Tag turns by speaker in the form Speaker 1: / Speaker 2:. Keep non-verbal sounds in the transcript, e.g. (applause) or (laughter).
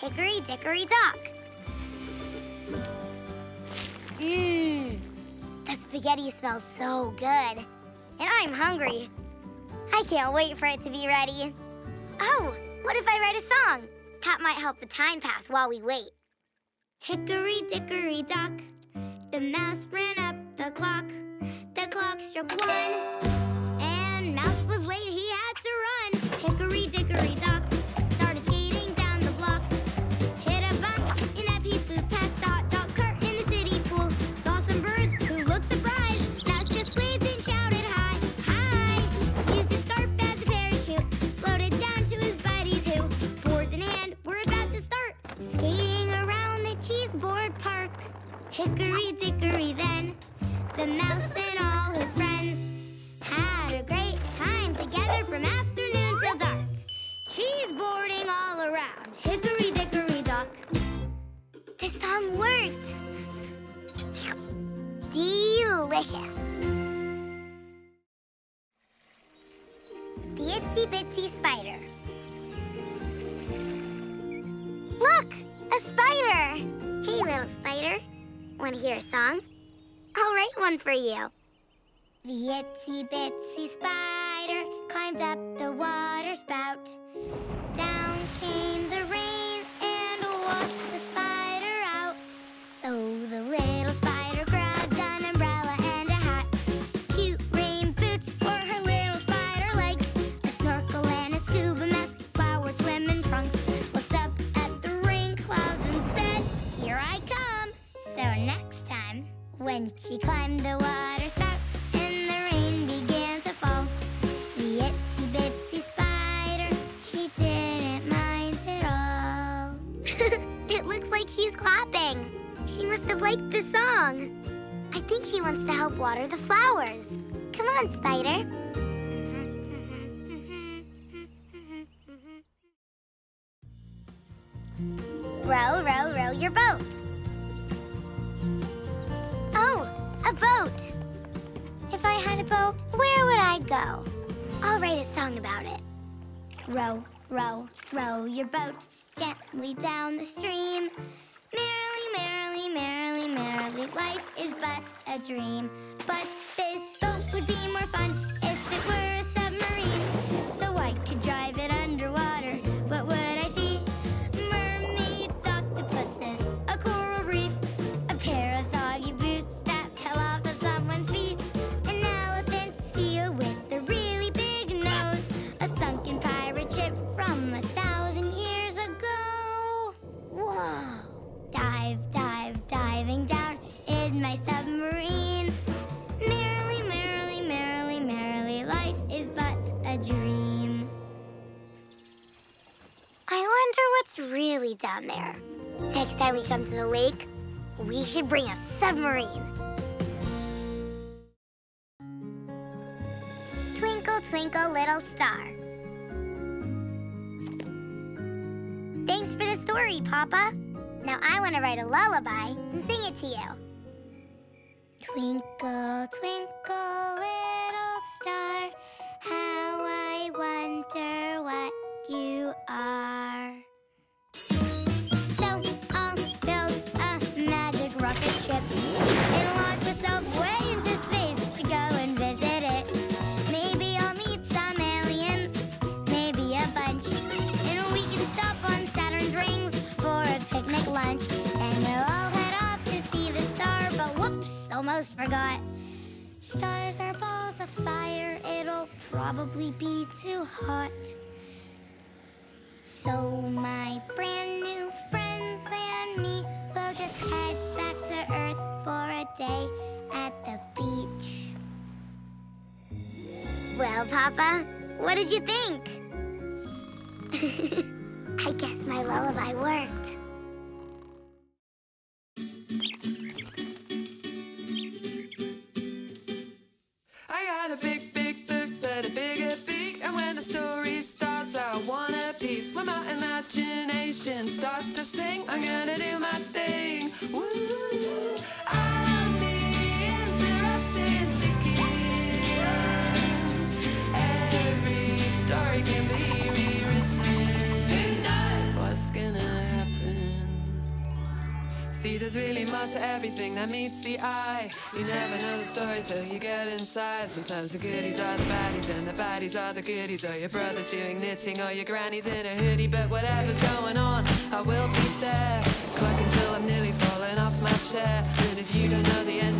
Speaker 1: Hickory Dickory Dock. Mmm, the spaghetti smells so good. And I'm hungry. I can't wait for it to be ready. Oh, what if I write a song? That might help the time pass while we wait. Hickory dickory dock, the mouse ran up the clock. The clock struck one, cheeseboard park. Hickory dickory then, the mouse and all his friends had a great time together from afternoon till dark. Cheese boarding all around, hickory dickory dock. The song worked. Delicious. The Itsy Bitsy Spider. Look, a spider. Hey, little spider. Want to hear a song? I'll write one for you. The itsy bitsy spider climbed up the water spout. When she climbed the water spout and the rain began to fall, the itsy bitsy spider, she didn't mind at all. (laughs) it looks like she's clapping. She must have liked the song. I think she wants to help water the flowers. Come on, Spider. (laughs) Row, row, row your boat. Boat, where would I go? I'll write a song about it. Row, row, row your boat gently down the stream. Merrily, merrily, merrily, merrily, life is but a dream. But this boat would be more fun if it were Merrily, merrily, merrily, merrily, life is but a dream. I wonder what's really down there. Next time we come to the lake, we should bring a submarine. Twinkle, twinkle, little star. Thanks for the story, Papa. Now I want to write a lullaby and sing it to you. Twinkle, twinkle, of fire, it'll probably be too hot. So my brand new friends and me will just head back to Earth for a day at the beach. Well, Papa, what did you think? (laughs) I guess my lullaby worked.
Speaker 2: Starts to sing, I'm gonna do my thing. Woo! See, there's really more to everything that meets the eye. You never know the story till you get inside. Sometimes the goodies are the baddies, and the baddies are the goodies. Or your brother's doing knitting, or your granny's in a hoodie. But whatever's going on, I will be there. Clock until I'm nearly falling off my chair. And if you don't know the ending,